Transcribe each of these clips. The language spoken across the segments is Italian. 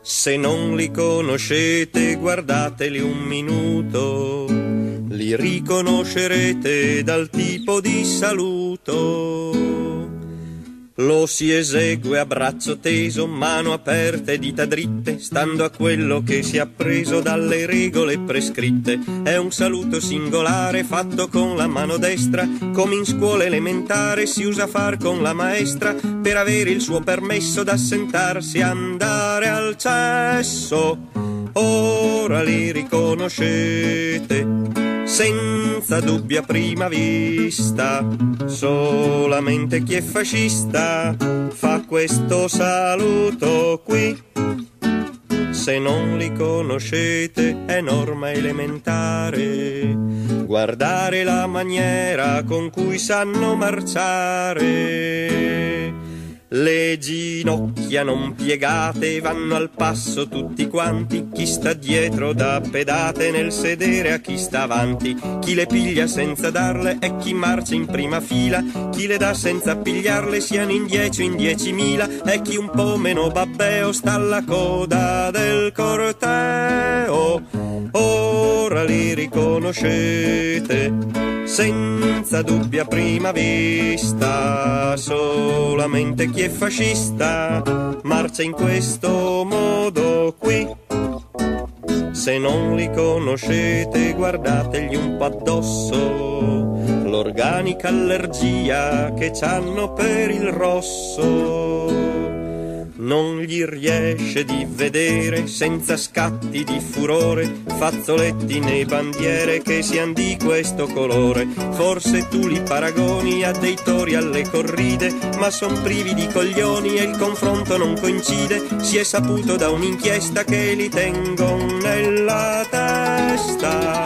Se non li conoscete, guardateli un minuto, li riconoscerete dal tipo di saluto. Lo si esegue a braccio teso, mano aperta e dita dritte, stando a quello che si è appreso dalle regole prescritte. È un saluto singolare fatto con la mano destra, come in scuola elementare si usa far con la maestra per avere il suo permesso d'assentarsi andare al cesso. Ora li riconoscete senza dubbia prima vista. Solamente chi è fascista fa questo saluto qui. Se non li conoscete è norma elementare. Guardare la maniera con cui sanno marciare le ginocchia non piegate vanno al passo tutti quanti, chi sta dietro dà pedate nel sedere a chi sta avanti, chi le piglia senza darle e chi marcia in prima fila, chi le dà senza pigliarle siano in dieci in diecimila. E chi un po' meno babbeo sta alla coda del corteo. Ora li riconoscete senza dubbia prima vista, solamente chi è fascista marcia in questo modo qui. Se non li conoscete guardategli un po' addosso, l'organica allergia che c'hanno per il rosso non gli riesce di vedere senza scatti di furore fazzoletti né bandiere che siano di questo colore. Forse tu li paragoni a dei tori alle corride, ma son privi di coglioni e il confronto non coincide. Si è saputo da un'inchiesta che li tengono nella testa.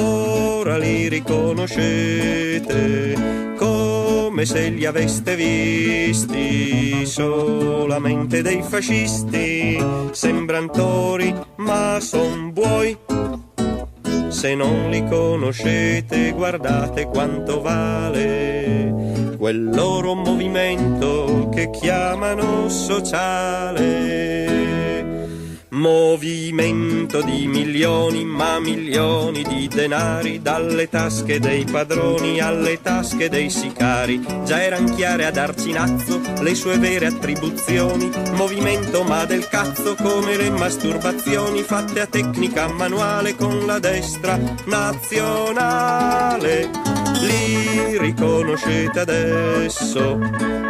Ora li riconoscete come se li aveste visti solamente dei fascisti, sembrantori ma son buoi. Se non li conoscete guardate quanto vale quel loro movimento che chiamano sociale movimento di milioni, ma milioni di denari, dalle tasche dei padroni alle tasche dei sicari. Già eran chiare ad Arcinazzo le sue vere attribuzioni, movimento ma del cazzo come le masturbazioni fatte a tecnica manuale con la destra nazionale. Li riconoscete adesso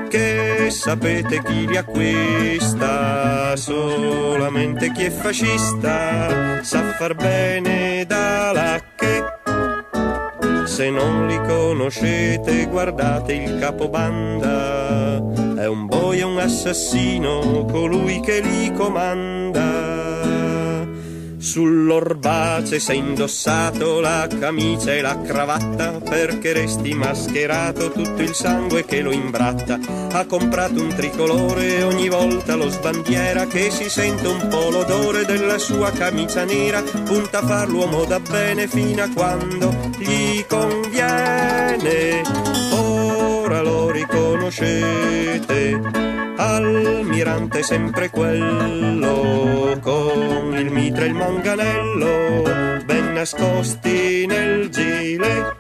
che sapete chi li acquista solamente chi è fascista sa far bene da là che se non li conoscete guardate il capobanda. È un boia un assassino colui che li comanda Sull'orbace sei indossato la camicia e la cravatta perché resti mascherato tutto il sangue che lo imbratta. Ha comprato un tricolore ogni volta lo sbandiera che si sente un po' l'odore della sua camicia nera. Punta a far l'uomo da bene fino a quando gli conviene. Ora lo riconoscete almirante sempre quello, con il mitra e il manganello, ben nascosti nel gilet.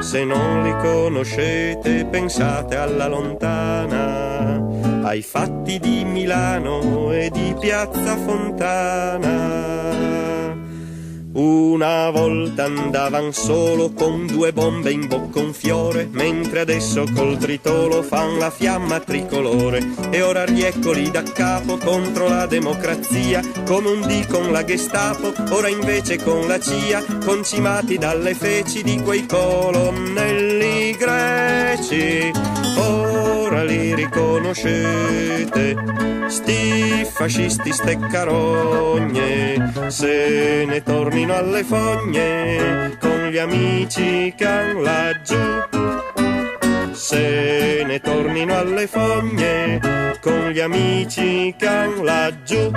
Se non li conoscete pensate alla lontana, ai fatti di Milano e di Piazza Fontana una volta andavan solo con due bombe in bocca un fiore, mentre adesso col tritolo fan la fiamma tricolore. E ora rieccoli da capo contro la democrazia, come un dì con la Gestapo, ora invece con la CIA, concimati dalle feci di quei colonnelli greci. Ora li riconoscete. Sti fascisti ste carogne se ne tornino alle fogne con gli amici che han laggiù. Se ne tornino alle fogne con gli amici che han laggiù